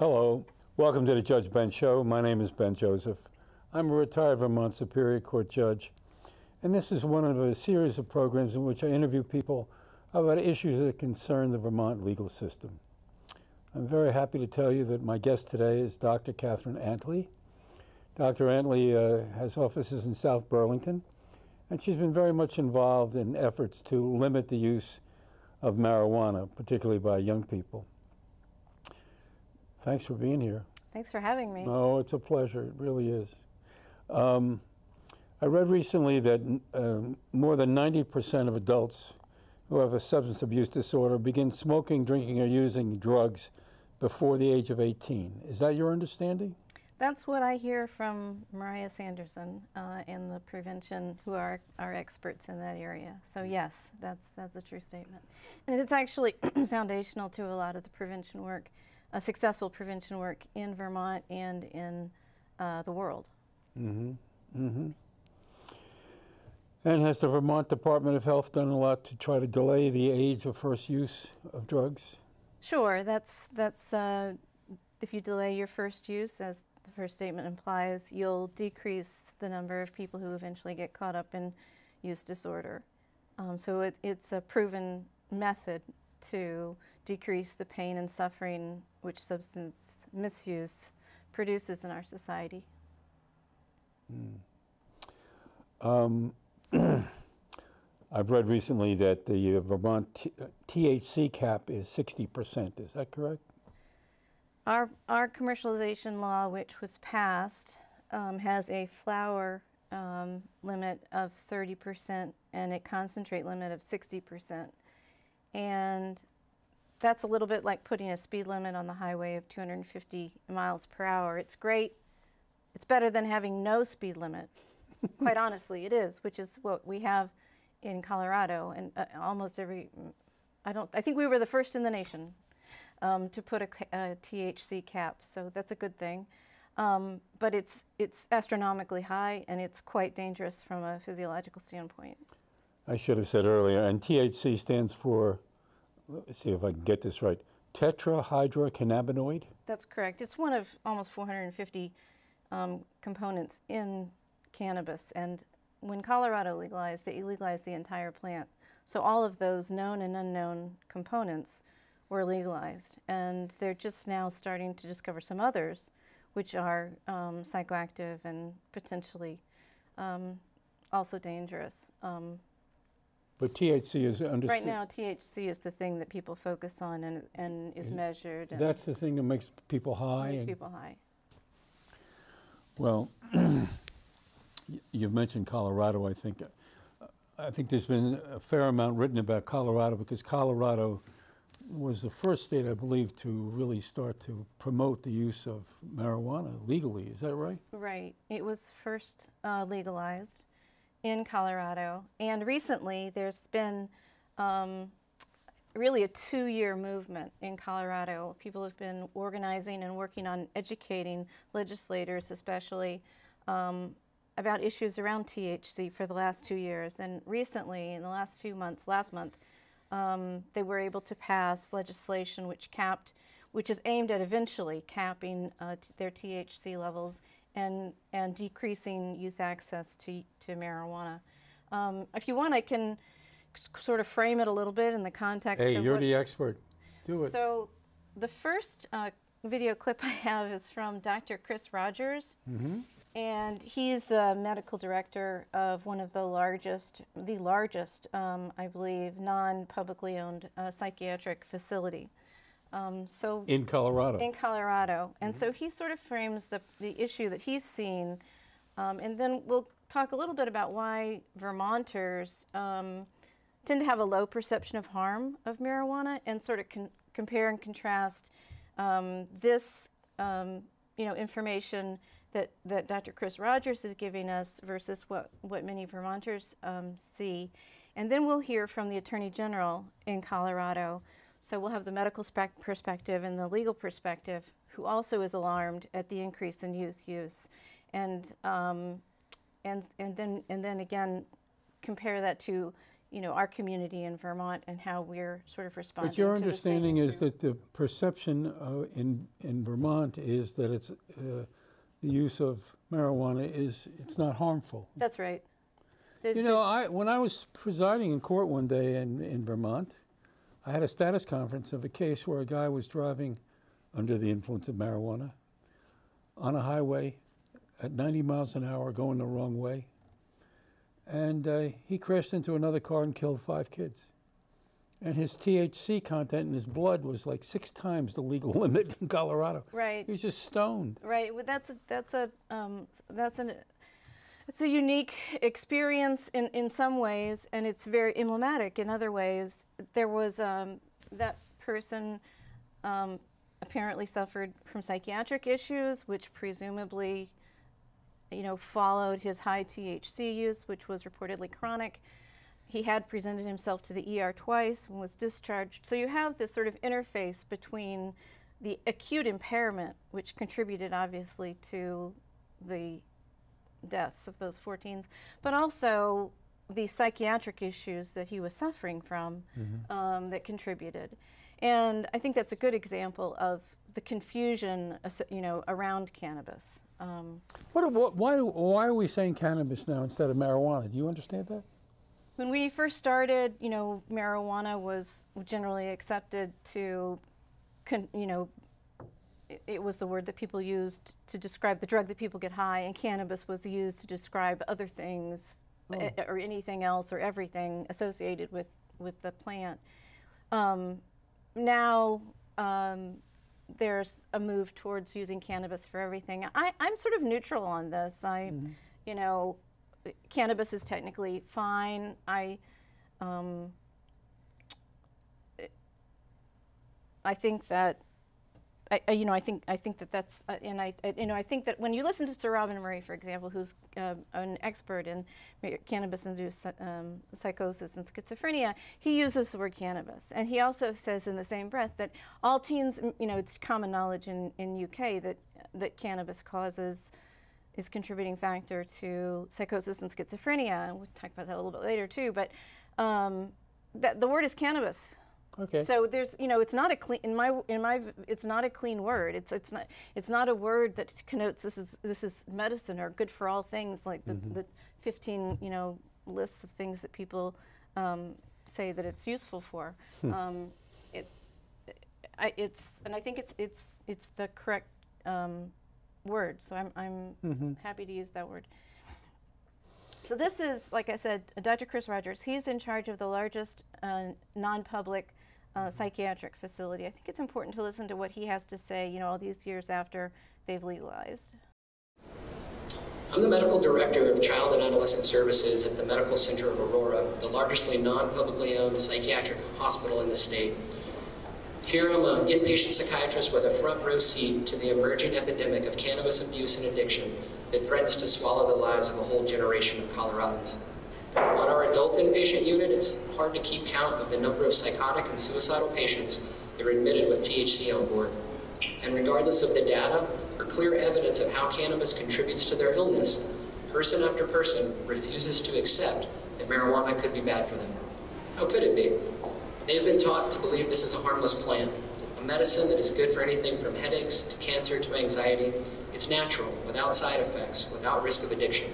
Hello. Welcome to the Judge Ben Show. My name is Ben Joseph. I'm a retired Vermont Superior Court judge, and this is one of a series of programs in which I interview people about issues that concern the Vermont legal system. I'm very happy to tell you that my guest today is Dr. Catherine Antley. Dr. Antley uh, has offices in South Burlington, and she's been very much involved in efforts to limit the use of marijuana, particularly by young people. Thanks for being here. Thanks for having me. No, it's a pleasure. It really is. Um, I read recently that uh, more than 90% of adults who have a substance abuse disorder begin smoking, drinking, or using drugs before the age of 18. Is that your understanding? That's what I hear from Mariah Sanderson uh, and the prevention, who are our experts in that area. So yes, that's that's a true statement, and it's actually foundational to a lot of the prevention work, uh, successful prevention work in Vermont and in uh, the world. Mm-hmm. Mm-hmm. And has the Vermont Department of Health done a lot to try to delay the age of first use of drugs? Sure, that's that's uh, if you delay your first use, as the first statement implies, you'll decrease the number of people who eventually get caught up in use disorder. Um, so it, it's a proven method to decrease the pain and suffering which substance misuse produces in our society. Mm. Um, I've read recently that the Vermont T THC cap is 60%. Is that correct? Our, our commercialization law, which was passed, um, has a flower um, limit of 30% and a concentrate limit of 60%. And that's a little bit like putting a speed limit on the highway of 250 miles per hour. It's great. It's better than having no speed limit. Quite honestly, it is, which is what we have in Colorado and uh, almost every I don't I think we were the first in the nation um, to put a, a, THC cap, so that's a good thing. Um, but it's, it's astronomically high and it's quite dangerous from a physiological standpoint. I should have said earlier, and THC stands for, let's see if I can get this right, tetrahydrocannabinoid? That's correct. It's one of almost 450 um, components in cannabis. And when Colorado legalized, they legalized the entire plant. So all of those known and unknown components were legalized. And they're just now starting to discover some others, which are um, psychoactive and potentially um, also dangerous. Um, but THC is understood. Right now, THC is the thing that people focus on and, and is measured. That's the thing that makes people high. Makes people high. Well, you've mentioned Colorado. I think, I think there's been a fair amount written about Colorado because Colorado was the first state, I believe, to really start to promote the use of marijuana legally. Is that right? Right. It was first uh, legalized in Colorado. And recently, there's been um, really a two year movement in Colorado. People have been organizing and working on educating legislators, especially. Um, about issues around THC for the last two years. And recently, in the last few months, last month, um, they were able to pass legislation which capped, which is aimed at eventually capping uh, their THC levels and, and decreasing youth access to, to marijuana. Um, if you want, I can sort of frame it a little bit in the context hey, you're the expert. Do it. So the first uh, video clip I have is from Dr. Chris Rogers. Mm -hmm. And he's the medical director of one of the largest, the largest, um, I believe, non-publicly owned uh, psychiatric facility. Um, so in Colorado. In Colorado, and mm -hmm. so he sort of frames the the issue that he's seen, um, and then we'll talk a little bit about why Vermonters um, tend to have a low perception of harm of marijuana, and sort of compare and contrast um, this, um, you know, information that, that Dr. Chris Rogers is giving us versus what, what many Vermonters um, see. And then we'll hear from the Attorney General in Colorado. So we'll have the medical perspective and the legal perspective, who also is alarmed at the increase in youth use. And, um, and, and, then, and then again, compare that to you know, our community in Vermont and how we're sort of responding. But your to the same understanding is that the perception uh, in, in Vermont is that it's, uh, the use of marijuana is, it's not harmful. That's right. The- You know, I, when I was presiding in court one day in, in Vermont, I had a status conference of a case where a guy was driving under the influence of marijuana on a highway at 90 miles an hour going the wrong way. And uh, he crashed into another car and killed five kids. And his THC content in his blood was like six times the legal limit in Colorado. Right. He was just stoned. Right. Well, that's a, that's a um, that's an it's a unique experience in, in some ways, and it's very emblematic in other ways. There was um, that person um, apparently suffered from psychiatric issues, which presumably, you know, followed his high THC use, which was reportedly chronic. He had presented himself to the ER twice and was discharged. So you have this sort of interface between the acute impairment, which contributed obviously to the deaths of those 14s, but also the psychiatric issues that he was suffering from um, that contributed. And I think that's a good example of the confusion, you know, around cannabis. Um, What, what, why, do- why are we saying cannabis now instead of marijuana? Do you understand that? when we first started, you know, marijuana was generally accepted to, con, you know, it, was the word that people used to describe the drug that people get high, and cannabis was used to describe other things eh, or anything else or everything associated with, with the plant. Um, now um, there's a move towards using cannabis for everything. I, I'm sort of neutral on this. I, you know, cannabis is technically fine. I, um, I think that, I, I- you know, I think I think that that's, uh, and I, I- you know, I think that when you listen to Sir Robin Murray, for example, who's uh, an expert in cannabis-induced um, psychosis and schizophrenia, he uses the word cannabis, and he also says in the same breath that all teens, you know, it's common knowledge in in UK that that cannabis causes is contributing factor to psychosis and schizophrenia. And we'll talk about that a little bit later too. But um, that, the word is cannabis. Okay. So there's, you know, it's not a clean in my in my it's not a clean word. It's it's not it's not a word that connotes this is this is medicine or good for all things like the, the 15 you know lists of things that people um, say that it's useful for. Um, it, I, it's and I think it's it's it's the correct um, word. So I'm I'm happy to use that word. So this is, like I said, Dr. Chris Rogers. He's in charge of the largest uh, non-public uh, psychiatric facility. I think it's important to listen to what he has to say. You know, all these years after they've legalized. I'm the medical director of child and adolescent services at the Medical Center of Aurora, the largely non-publicly owned psychiatric hospital in the state. Here I'm an inpatient psychiatrist with a front row seat to the emerging epidemic of cannabis abuse and addiction that threatens to swallow the lives of a whole generation of Coloradans. On our adult inpatient unit, it's hard to keep count of the number of psychotic and suicidal patients that are admitted with THC on board. And regardless of the data or clear evidence of how cannabis contributes to their illness, person after person refuses to accept that marijuana could be bad for them. How could it be? They have been taught to believe this is a harmless plant, a medicine that is good for anything from headaches to cancer to anxiety. It's natural, without side effects, without risk of addiction.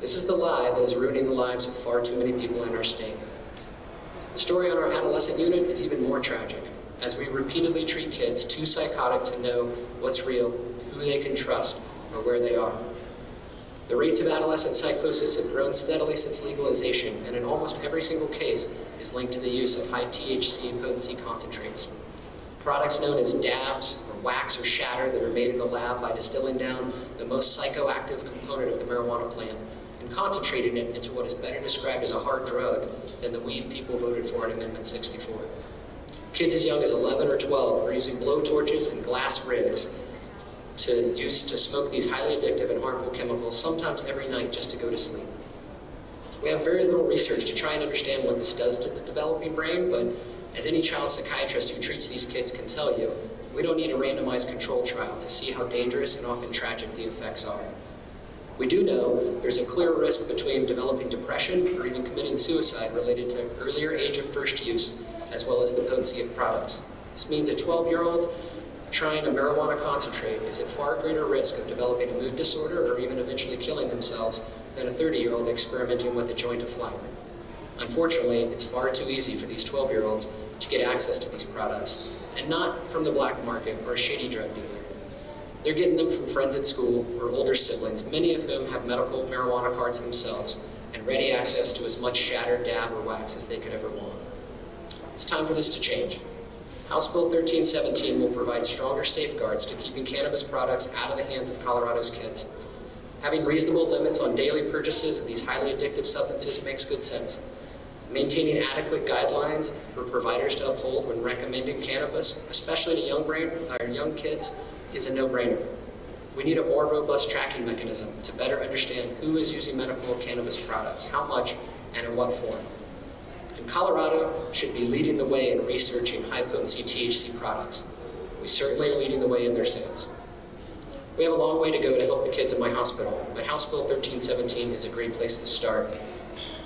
This is the lie that is ruining the lives of far too many people in our state. The story on our adolescent unit is even more tragic, as we repeatedly treat kids too psychotic to know what's real, who they can trust, or where they are. The rates of adolescent psychosis have grown steadily since legalization, and in almost every single case is linked to the use of high THC potency concentrates. Products known as dabs, or wax, or shatter that are made in a lab by distilling down the most psychoactive component of the marijuana plant and concentrating it into what is better described as a hard drug than the weed people voted for in Amendment 64. Kids as young as 11 or 12 are using blowtorches and glass rigs to use to smoke these highly addictive and harmful chemicals, sometimes every night just to go to sleep. We have very little research to try and understand what this does to the developing brain, but as any child psychiatrist who treats these kids can tell you, we don't need a randomized control trial to see how dangerous and often tragic the effects are. We do know there's a clear risk between developing depression or even committing suicide related to earlier age of first use, as well as the potency of products. This means a 12 year old trying a marijuana concentrate is at far greater risk of developing a mood disorder or even eventually killing themselves than a 30 year old experimenting with a joint of flower. Unfortunately, it's far too easy for these 12 year olds to get access to these products, and not from the black market or a shady drug dealer. They're getting them from friends at school or older siblings, many of whom have medical marijuana cards themselves and ready access to as much shattered dab or wax as they could ever want. It's time for this to change. House Bill 1317 will provide stronger safeguards to keeping cannabis products out of the hands of Colorado's kids. Having reasonable limits on daily purchases of these highly addictive substances makes good sense. Maintaining adequate guidelines for providers to uphold when recommending cannabis, especially to young, brain, uh, young kids, is a no-brainer. We need a more robust tracking mechanism to better understand who is using medical cannabis products, how much, and in what form. And Colorado should be leading the way in researching high-potency THC products. We certainly are leading the way in their sales. We have a long way to go to help the kids in my hospital, but House Bill 1317 is a great place to start.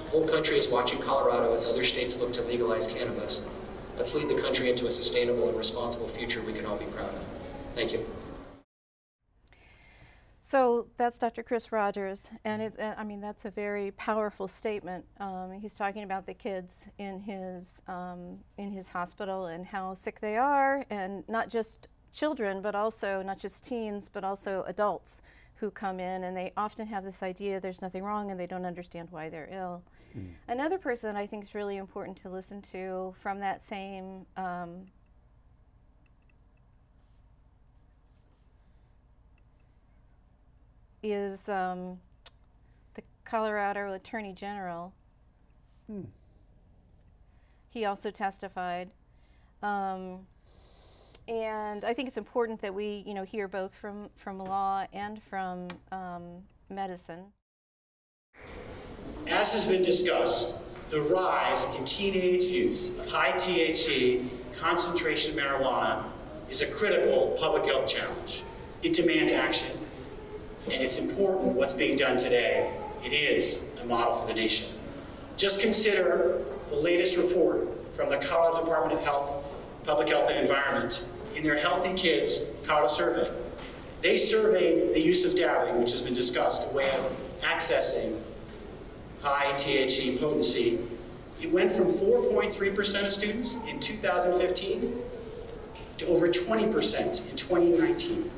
The whole country is watching Colorado as other states look to legalize cannabis. Let's lead the country into a sustainable and responsible future we can all be proud of. Thank you. So that's Dr. Chris Rogers, and it's, uh, I mean, that's a very powerful statement. Um, he's talking about the kids in his, um, in his hospital and how sick they are, and not just children, but also not just teens, but also adults who come in, and they often have this idea there's nothing wrong and they don't understand why they're ill. Mm. Another person I think is really important to listen to from that same um, is um, the Colorado Attorney General. Hmm. He also testified. Um, and I think it's important that we, you know, hear both from, from law and from um, medicine. As has been discussed, the rise in teenage use of high THC concentration marijuana is a critical public health challenge. It demands action and it's important what's being done today. It is a model for the nation. Just consider the latest report from the Colorado Department of Health, Public Health and Environment in their Healthy Kids Colorado survey. They surveyed the use of dabbing, which has been discussed, a way of accessing high THC potency. It went from 4.3% of students in 2015 to over 20% in 2019.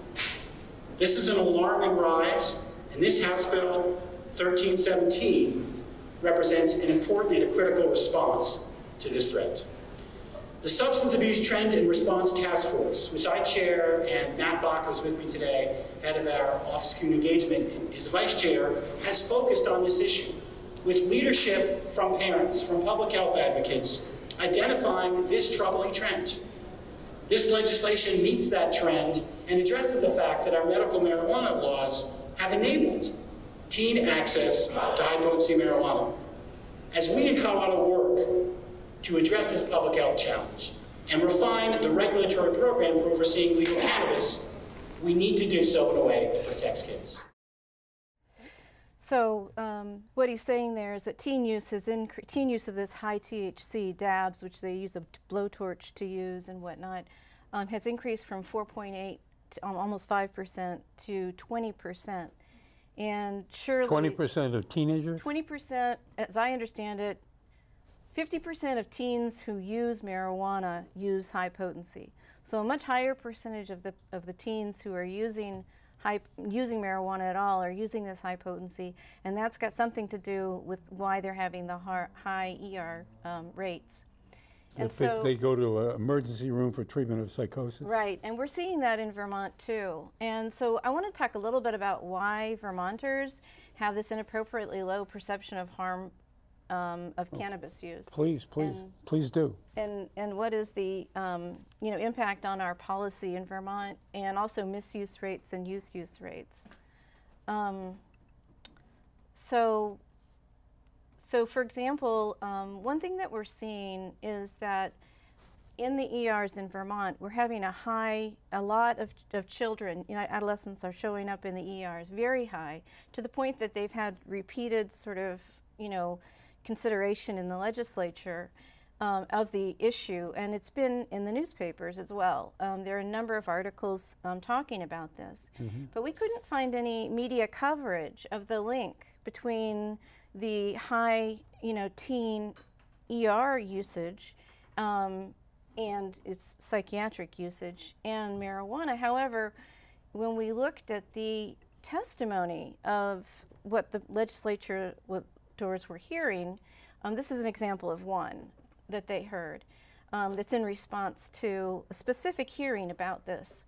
This is an alarming rise, and this House Bill 1317 represents an important and a critical response to this threat. The Substance Abuse Trend and Response Task Force, which I chair, and Matt Bach, who's with me today, head of our Office of Community Engagement, is the vice chair, has focused on this issue with leadership from parents, from public health advocates, identifying this troubling trend. This legislation meets that trend and addresses the fact that our medical marijuana laws have enabled teen access to high potency marijuana. As we in Colorado work to address this public health challenge and refine the regulatory program for overseeing legal cannabis, we need to do so in a way that protects kids. So um, what he's saying there is that teen use has teen use of this high THC dabs, which they use a blowtorch to use and whatnot, um, has increased from 4.8 to um, almost 5 percent to 20 percent. And surely 20 percent of teenagers. 20 percent, as I understand it, 50 percent of teens who use marijuana use high potency. So a much higher percentage of the of the teens who are using high, using marijuana at all are using this high potency, and that's got something to do with why they're having the high ER um, rates. And if so they, they go to an emergency room for treatment of psychosis. Right, and we're seeing that in Vermont too. And so I want to talk a little bit about why Vermonters have this inappropriately low perception of harm um, of oh, cannabis use. Please, please, and, please do. And and what is the um, you know impact on our policy in Vermont, and also misuse rates and youth use rates. Um, so, so for example, um, one thing that we're seeing is that in the ERs in Vermont, we're having a high, a lot of, of children, you know, adolescents are showing up in the ERs, very high, to the point that they've had repeated sort of, you know, consideration in the legislature um, of the issue, and it's been in the newspapers as well. Um, there are a number of articles um, talking about this, but we couldn't find any media coverage of the link between the high, you know, teen ER usage um, and its psychiatric usage and marijuana. However, when we looked at the testimony of what the legislature was, were hearing, um, this is an example of one that they heard um, that's in response to a specific hearing about this.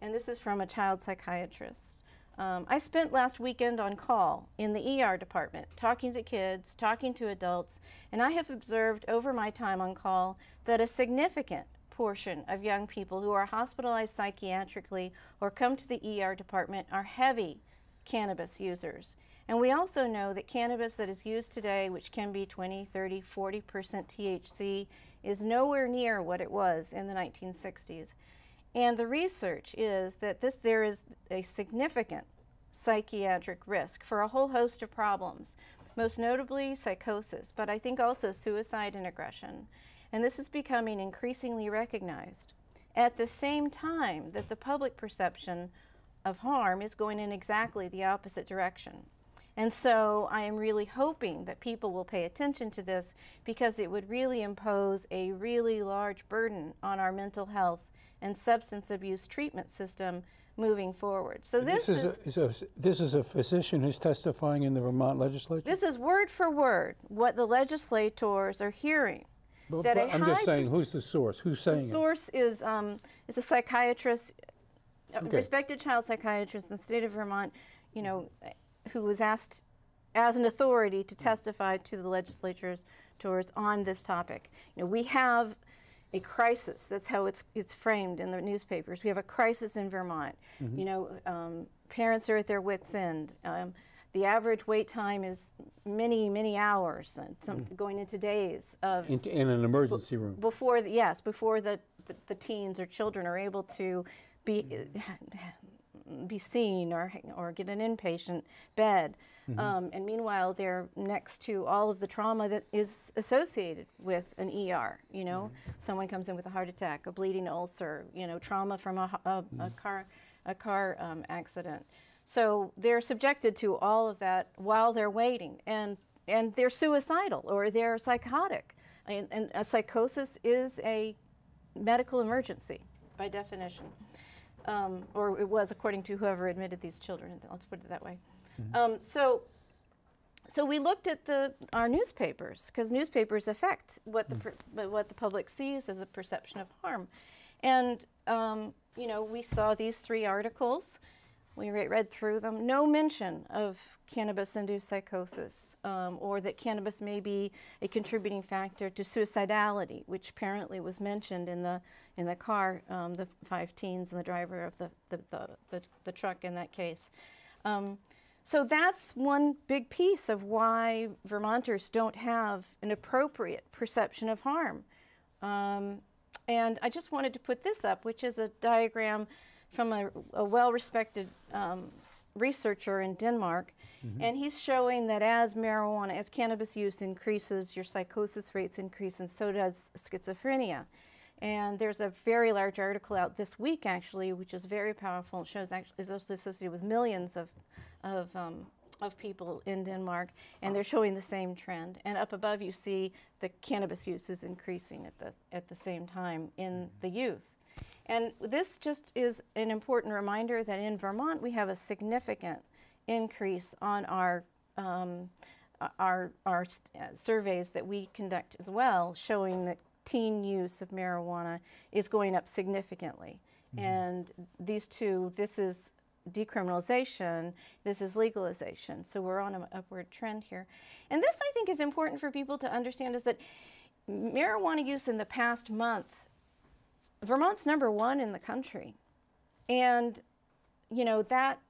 And this is from a child psychiatrist. Um, I spent last weekend on call in the ER department, talking to kids, talking to adults, and I have observed over my time on call that a significant portion of young people who are hospitalized psychiatrically or come to the ER department are heavy cannabis users. And we also know that cannabis that is used today, which can be 20, 30, 40% THC, is nowhere near what it was in the 1960s. And the research is that this there is a significant psychiatric risk for a whole host of problems, most notably psychosis, but I think also suicide and aggression. And this is becoming increasingly recognized. At the same time that the public perception of harm is going in exactly the opposite direction. And so I am really hoping that people will pay attention to this because it would really impose a really large burden on our mental health and substance abuse treatment system moving forward. So this, This is, a, is a, this is a physician who's testifying in the Vermont legislature? this is word for word what the legislators are hearing. But- that but I'm just saying, who's the source? Who's saying the source is um, is a psychiatrist, a Okay. respected child psychiatrist in the state of Vermont, you know, who was asked as an authority to testify to the legislatures on this topic. You know, we have a crisis. That's how it's it's framed in the newspapers. We have a crisis in Vermont. Mm-hmm. You know, um, parents are at their wits' end. Um, the average wait time is many, many hours, and some Mm. going into days of In, in an emergency room? before the, yes before the, the the teens or children are able to be be seen or or get an inpatient bed. Um, and meanwhile they're next to all of the trauma that is associated with an ER you know? Someone comes in with a heart attack a bleeding ulcer you know trauma from a, a- a car a car um, accident. So they're subjected to all of that while they're waiting and and they're suicidal or they're psychotic. And, and a psychosis is a medical emergency by definition, um, or it was according to whoever admitted these children. Let's put it that way. Um, so, so we looked at the our newspapers because newspapers affect what the per, what the public sees as a perception of harm, and um, you know we saw these three articles. We read through them. No mention of cannabis-induced psychosis, um, or that cannabis may be a contributing factor to suicidality, which apparently was mentioned in the in the car, um, the five teens and the driver of the the, the, the, the truck in that case. Um, so that's one big piece of why Vermonters don't have an appropriate perception of harm. Um, and I just wanted to put this up, which is a diagram from a, a well respected um, researcher in Denmark. And he's showing that as marijuana, as cannabis use increases, your psychosis rates increase, and so does schizophrenia. And there's a very large article out this week, actually, which is very powerful. It shows actually is also associated with millions of, of, um, of people in Denmark, and they're showing the same trend. And up above, you see the cannabis use is increasing at the at the same time in the youth. And this just is an important reminder that in Vermont we have a significant increase on our um, our, our uh, surveys that we conduct as well, showing that teen use of marijuana is going up significantly. And these two, this is decriminalization, this is legalization. So we're on an upward trend here. And this, I think, is important for people to understand is that marijuana use in the past month, Vermont's number one in the country. And, you know, that.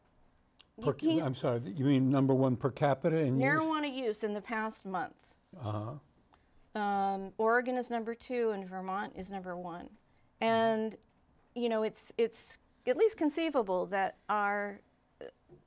Per, can't- I'm sorry, you mean number one per capita in use? marijuana use in the past month Uh-huh. Um, Oregon is number two, and Vermont is number one. And you know, it's it's at least conceivable that our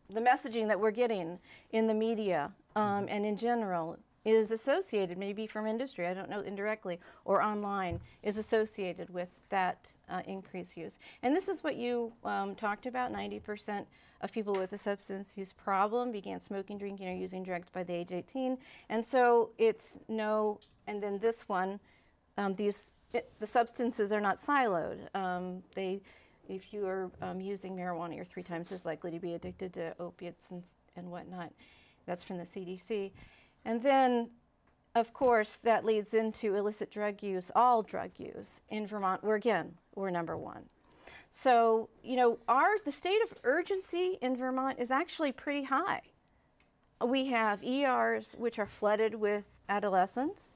the messaging that we're getting in the media um, and in general is associated, maybe from industry, I don't know, indirectly, or online, is associated with that uh, increased use. And this is what you um, talked about 90% of people with a substance use problem began smoking, drinking, or using drugs by the age 18. And so it's no, and then this one, um, these, it, the substances are not siloed. Um, they, if you are um, using marijuana, you're three times as likely to be addicted to opiates and, and whatnot. That's from the CDC. And then, of course, that leads into illicit drug use, all drug use. In Vermont, we're again, we're number one. So, you know, our the state of urgency in Vermont is actually pretty high. We have ERs which are flooded with adolescents,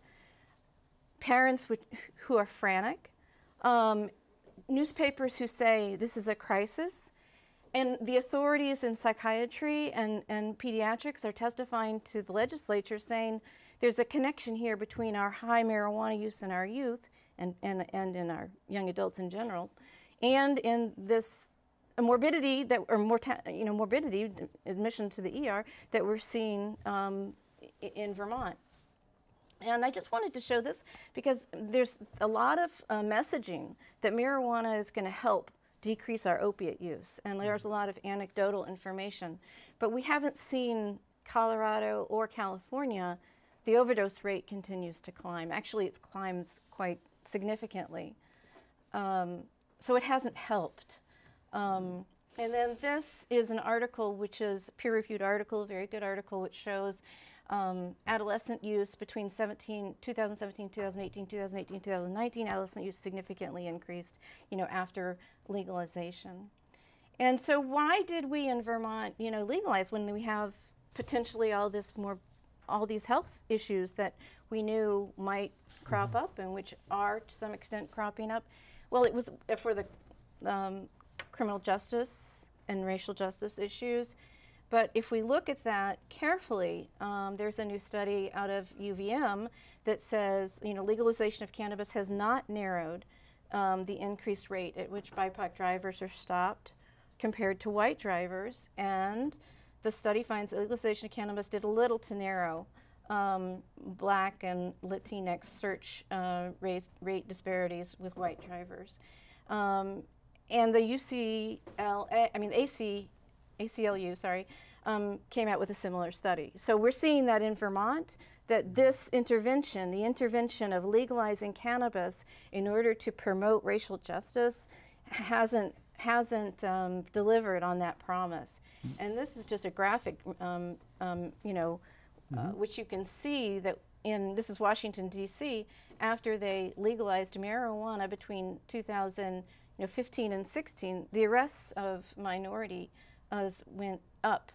parents which, who are frantic, um, newspapers who say this is a crisis, and the authorities in psychiatry and, and pediatrics are testifying to the legislature saying there's a connection here between our high marijuana use in our youth and, and, and in our young adults in general and in this morbidity that or morta- you know morbidity admission to the ER that we're seeing um, in Vermont. And I just wanted to show this because there's a lot of uh, messaging that marijuana is going to help decrease our opiate use. And there's a lot of anecdotal information. But we haven't seen Colorado or California, the overdose rate continues to climb. Actually, it climbs quite significantly. Um, so it hasn't helped. Um, and then this is an article which is peer reviewed article, a very good article, which shows um, adolescent use between 17, 2017, 2018, 2018, 2019, adolescent use significantly increased, you know, after legalization. And so why did we in Vermont, you know, legalize when we have potentially all this more, all these health issues that we knew might crop up and which are to some extent cropping up? Well, it was for the um, criminal justice and racial justice issues. But if we look at that carefully, um, there's a new study out of UVM that says, you know, legalization of cannabis has not narrowed um, the increased rate at which BIPOC drivers are stopped compared to white drivers. And the study finds that legalization of cannabis did a little to narrow um, black and Latinx search uh, rate, rate, disparities with white drivers. Um, and the UCLA, I mean, AC ACLU, sorry, um, came out with a similar study. So we're seeing that in Vermont, that this intervention, the intervention of legalizing cannabis in order to promote racial justice, hasn't hasn't um, delivered on that promise. And this is just a graphic, um, um you know, uh, mm-hmm. uh, which you can see that in this is Washington D.C. After they legalized marijuana between 2015 and 16, the arrests of minority went up.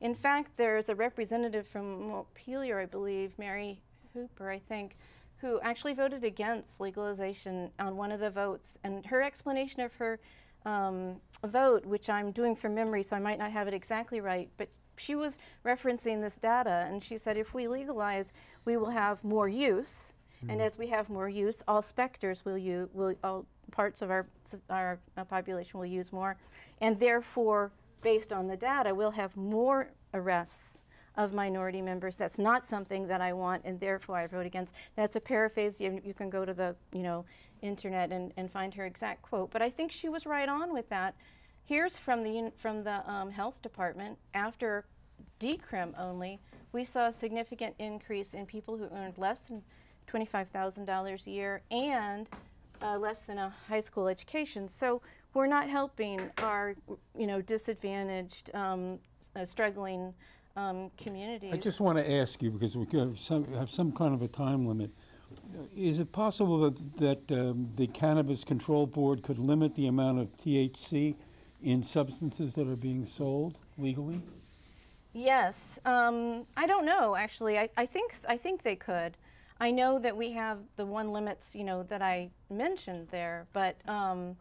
In fact, there's a representative from Montpelier, I believe, Mary Hooper, I think, who actually voted against legalization on one of the votes. And her explanation of her um, vote, which I'm doing from memory, so I might not have it exactly right, but she was referencing this data, and she said if we legalize, we will have more use. Mm. And as we have more use, all specters will use, will, all parts of our, our, our population will use more. And therefore, based on the data, we'll have more arrests of minority members. That's not something that I want, and therefore I vote against. That's a paraphrase. You, you can go to the you know internet and, and find her exact quote. But I think she was right on with that. Here's from the from the um, health department after decrim only, we saw a significant increase in people who earned less than $25,000 a year and uh, less than a high school education. So we're not helping our, you know, disadvantaged, um, uh, struggling um, communities. I just want to ask you because we have some, have some kind of a time limit. Is it possible that, that um, the Cannabis Control Board could limit the amount of THC in substances that are being sold legally? Yes, um, I don't know actually. I, I think I think they could. I know that we have the one limits, you know, that I mentioned there, but um,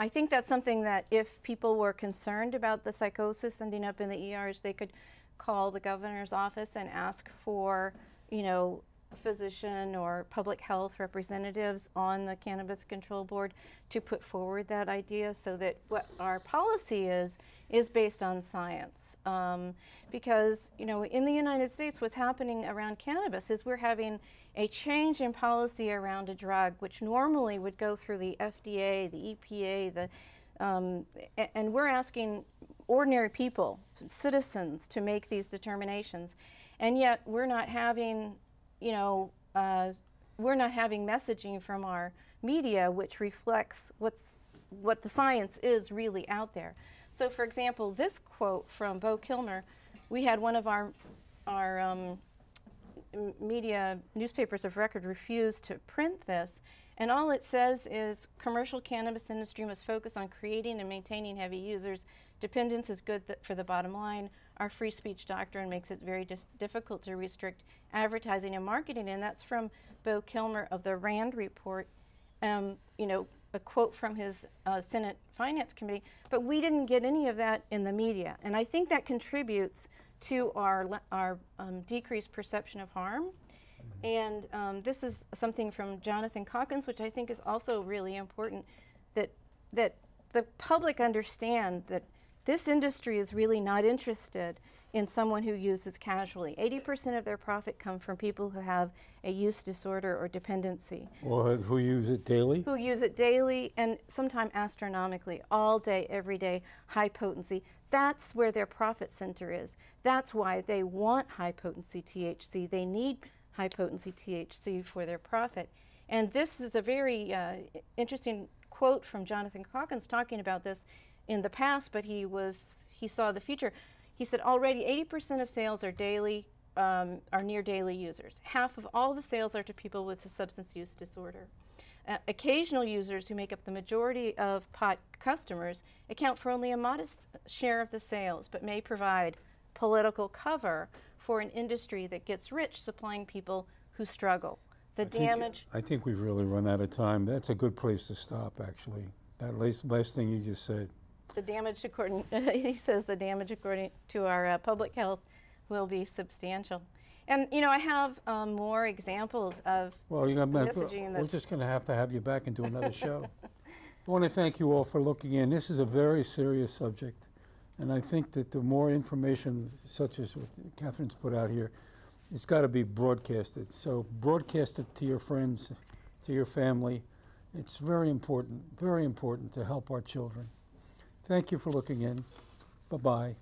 I think that's something that if people were concerned about the psychosis ending up in the ERs, they could call the governor's office and ask for, you know, physician or public health representatives on the Cannabis Control Board to put forward that idea so that what our policy is, is based on science. Um, because, you know, in the United States, what's happening around cannabis is we're having a change in policy around a drug, which normally would go through the FDA, the EPA, the um, and we're asking ordinary people, citizens, to make these determinations, and yet we're not having, you know, uh, we're not having messaging from our media which reflects what's what the science is really out there. So, for example, this quote from Beau Kilmer, we had one of our our um, media newspapers of record refused to print this and all it says is commercial cannabis industry must focus on creating and maintaining heavy users dependence is good th- for the bottom line our free speech doctrine makes it very difficult to restrict advertising and marketing and that's from Beau Kilmer of the rand report. Um, you know a quote from his uh, senate finance committee but we didn't get any of that in the media. And i think that contributes to our, le- our um, decreased perception of harm. And um, this is something from Jonathan Caulkins, which I think is also really important that, that the public understand that this industry is really not interested in someone who uses casually. 80% of their profit come from people who have a use disorder or dependency Or who use it daily? who use it daily and sometimes astronomically, all day, every day, high potency. That's where their profit center is. That's why they want high potency THC. They need high potency THC for their profit. And this is a very uh, interesting quote from Jonathan Caulkins talking about this in the past, but he was he saw the future. He said already 80% of sales are daily um, are near daily users. Half of all the sales are to people with a substance use disorder. Uh, occasional users who make up the majority of pot customers account for only a modest share of the sales, but may provide political cover for an industry that gets rich supplying people who struggle. The I think- damage. I think we've really run out of time. That's a good place to stop, actually. That last, last thing you just said. The damage according he says the damage according to our uh, public health will be substantial and you know i have um, more examples of Well, you got, messaging we're just going to have to have you back and do another show. I want to thank you all for looking in. This is a very serious subject, and I think that the more information, such as what Catherine's put out here, it's got to be broadcasted. So broadcast it to your friends, to your family. It's very important, very important to help our children. Thank you for looking in. Bye-bye.